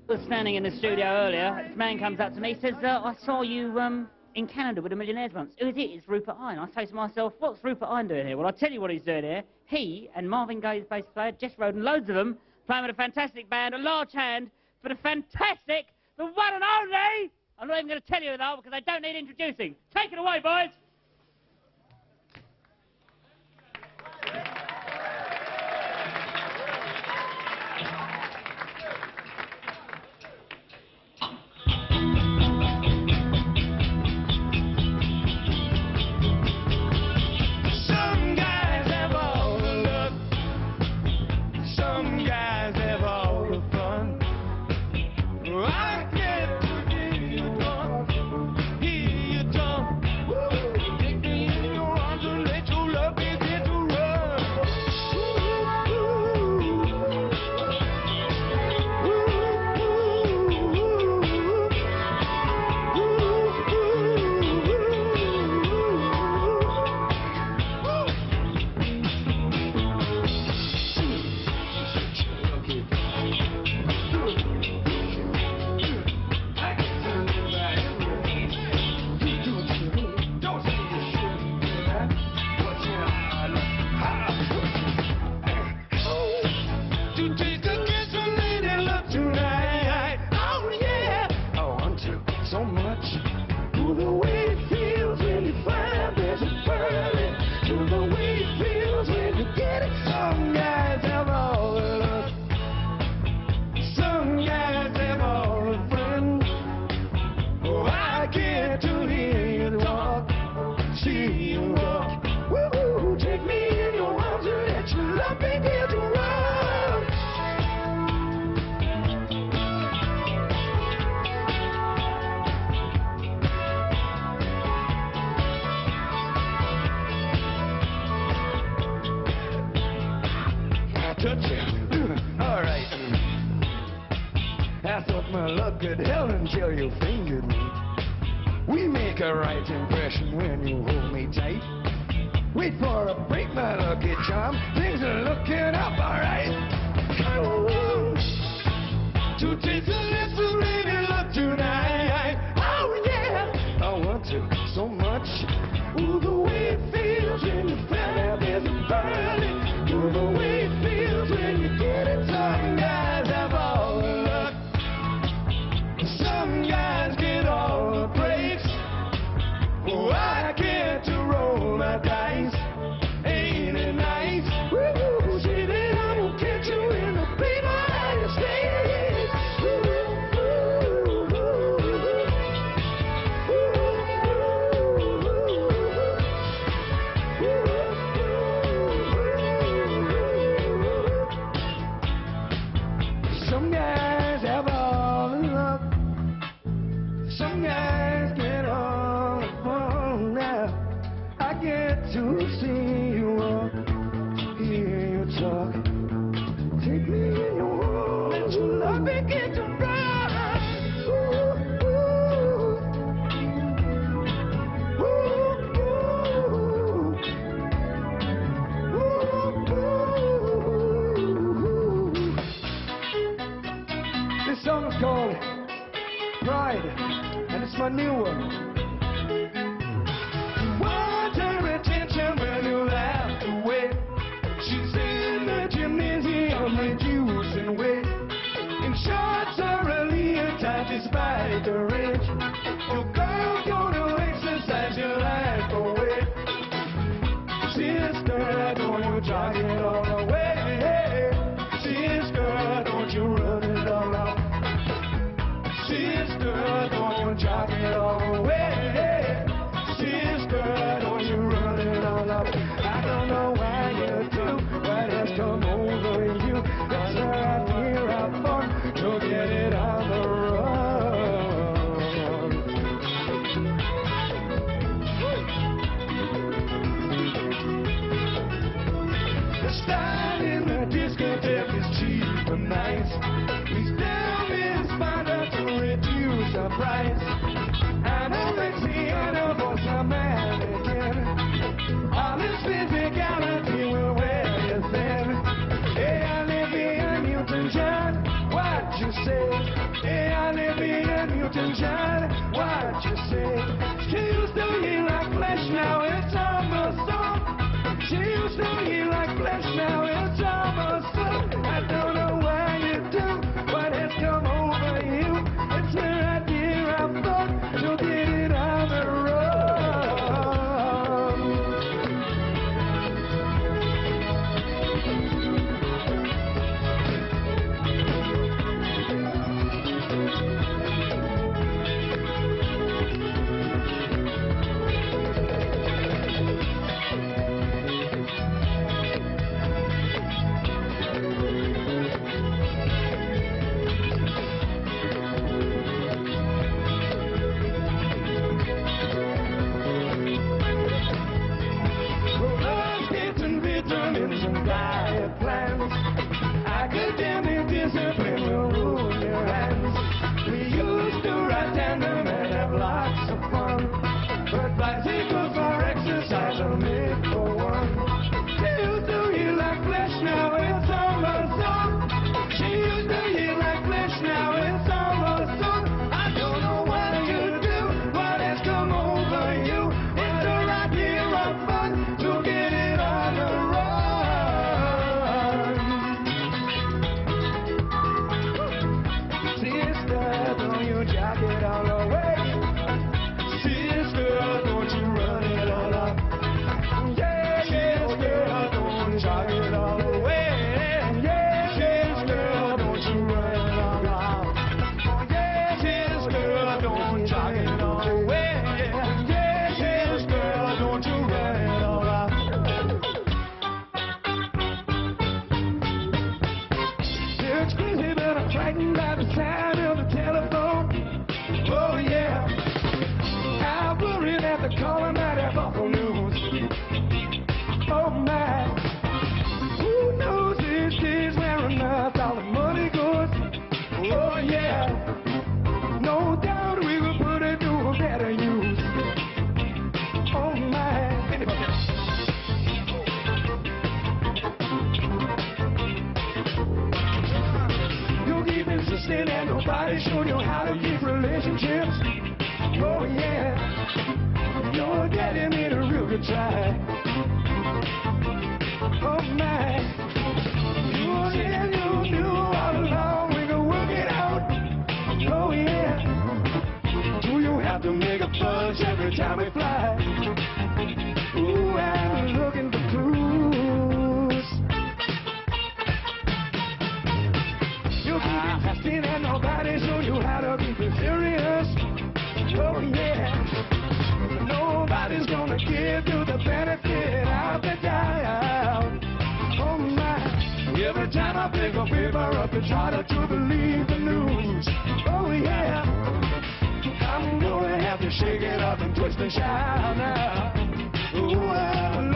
I was standing in the studio earlier. This man comes up to me, says, uh, "I saw you um, in Canada with the Millionaires once." Who is it? It's Rupert Hine. I say to myself, "What's Rupert Hine doing here?" Well, I'll tell you what he's doing here. He and Marvin Gaye's bass player, Jess Roden, loads of them, playing with a fantastic band. A large hand for the fantastic, the one and only. I'm not even going to tell you who they are because they don't need introducing. Take it away, boys. Could hell until you fingered me. We make a right impression when you hold me tight. Wait for a break, my lucky charm. Things are looking up, all right. Oh, to taste a and nobody showed you how to keep relationships. Oh yeah, your daddy made a real good try. Oh my. try not to believe the news. Oh yeah, I'm gonna have to shake it up and twist and shout now. Ooh,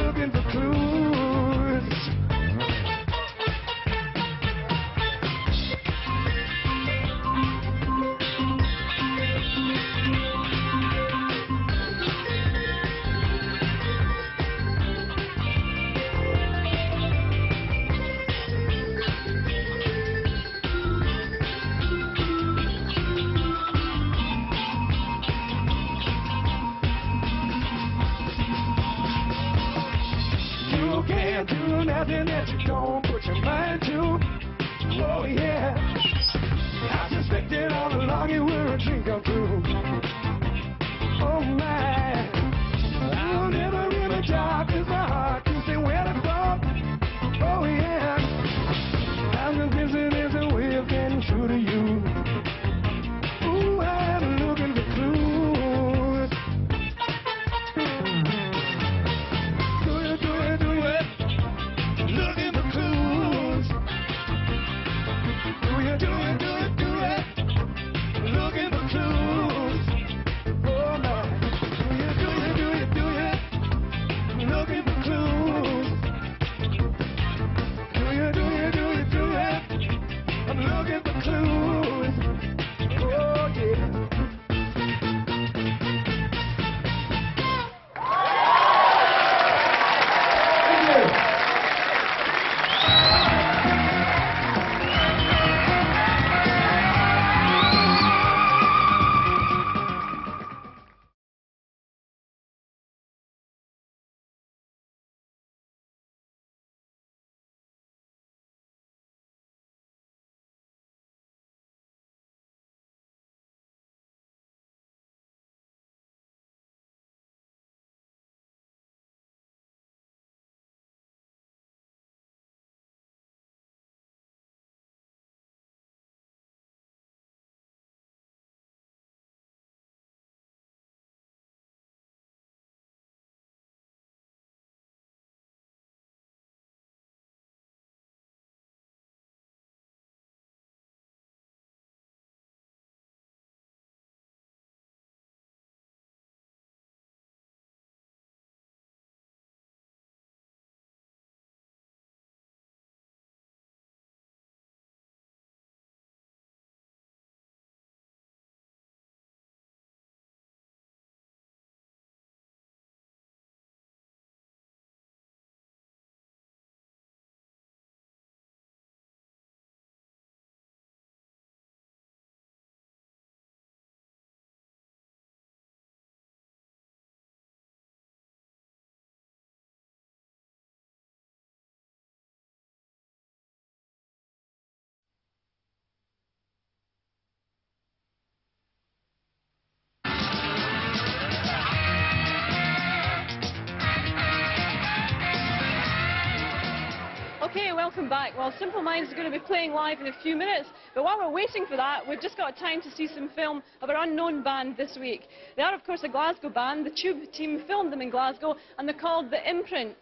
Okay, welcome back. Well, Simple Minds is going to be playing live in a few minutes, but while we're waiting for that, we've just got time to see some film of our unknown band this week. They are, of course, a Glasgow band. The Tube team filmed them in Glasgow, and they're called The Imprints.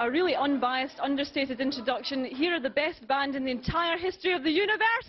A really unbiased, understated introduction. Here are the best band in the entire history of the universe,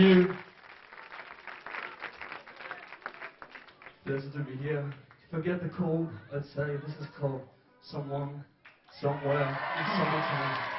you. Pleasure to be here. Forget the cold. Let's say this is called Someone, Somewhere, in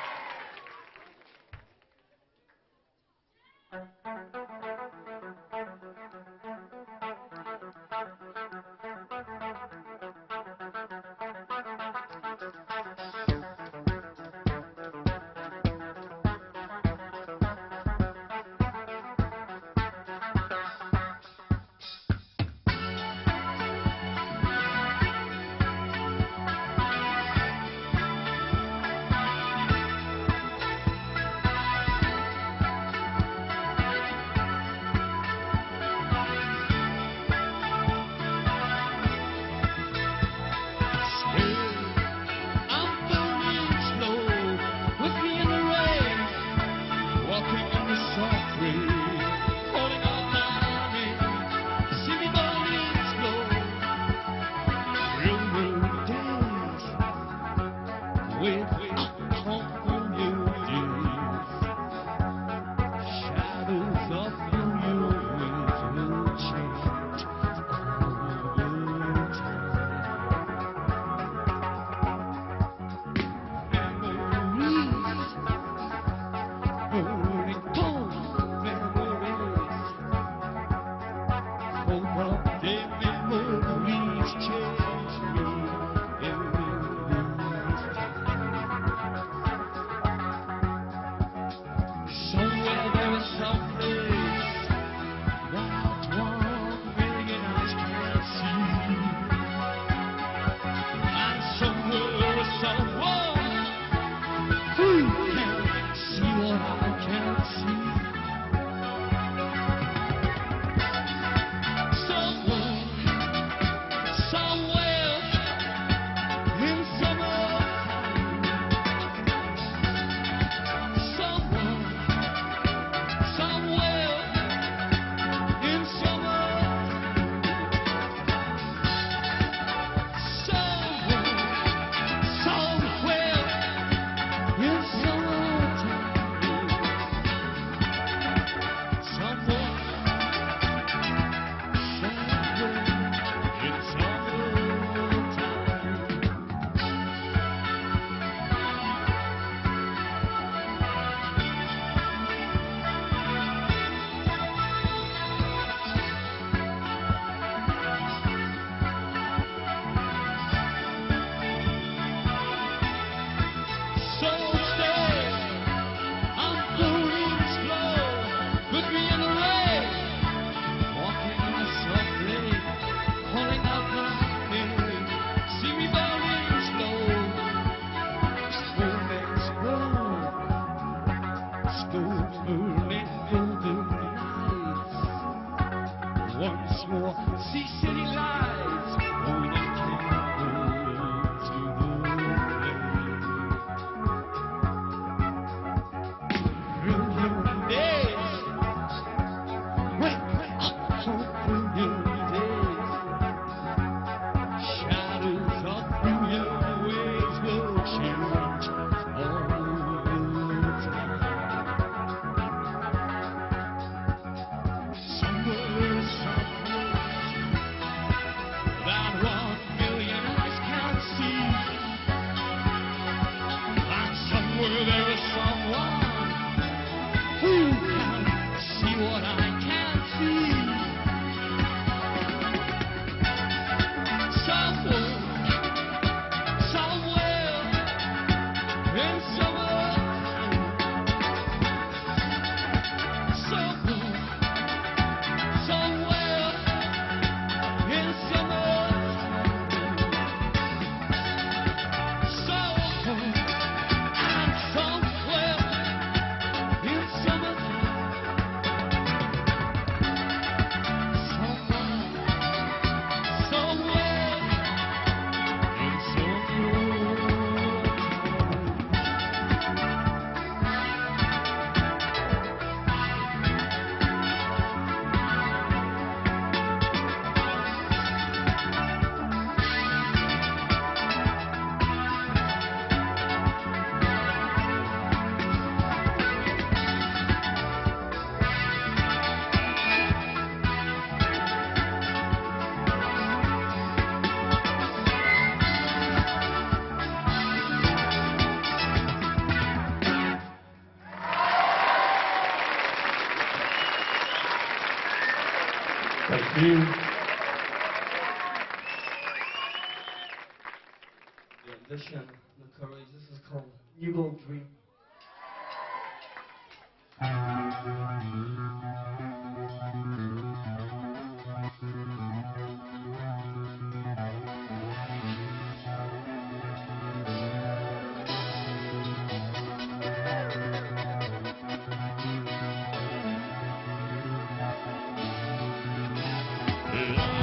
La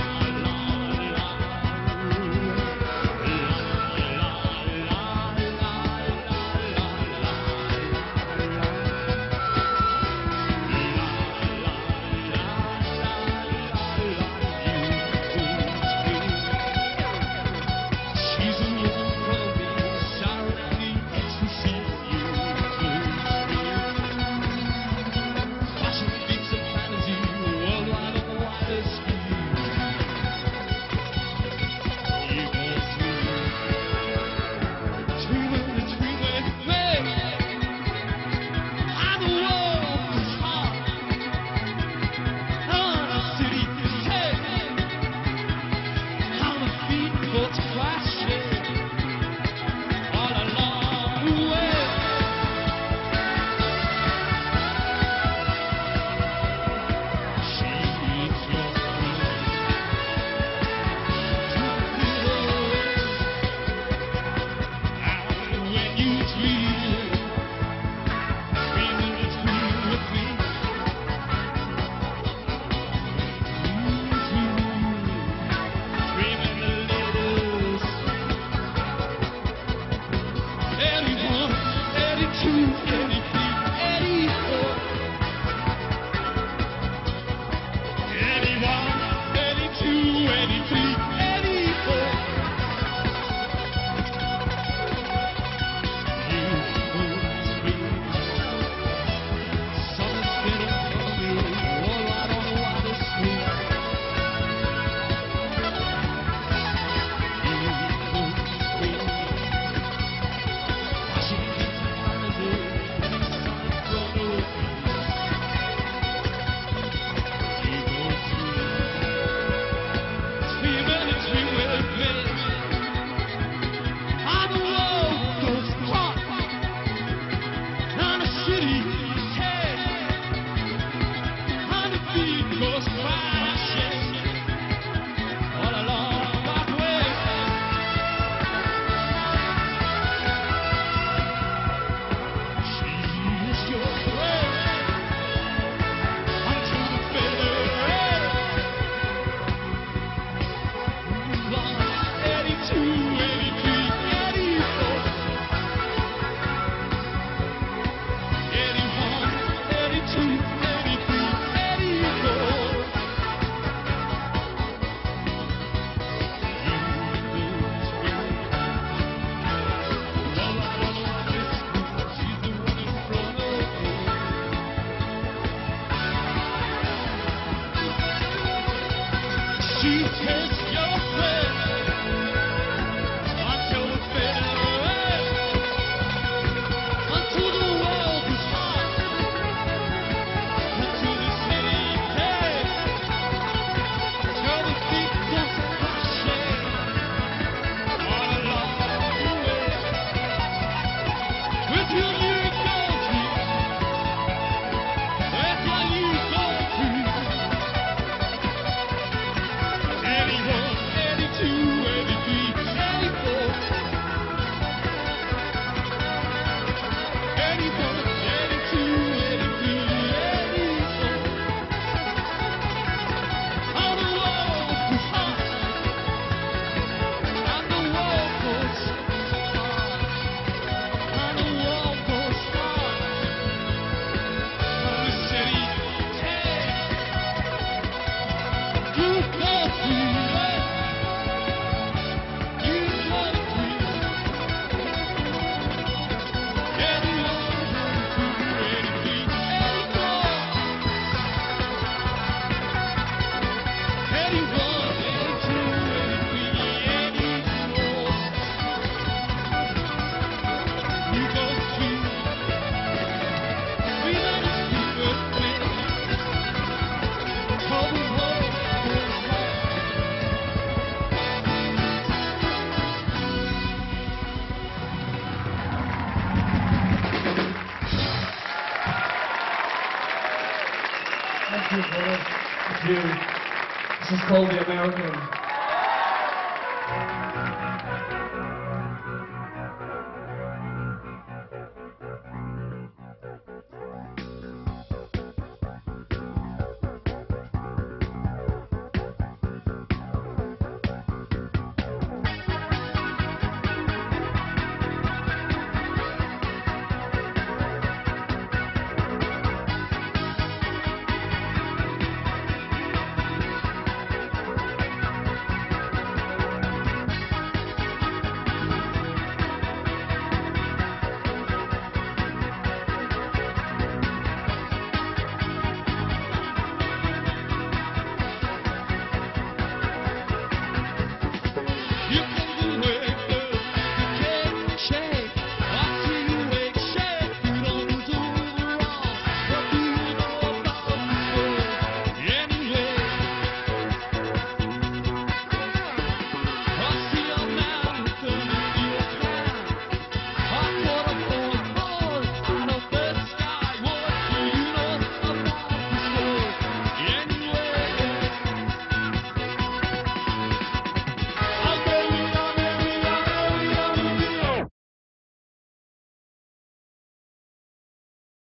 called The American.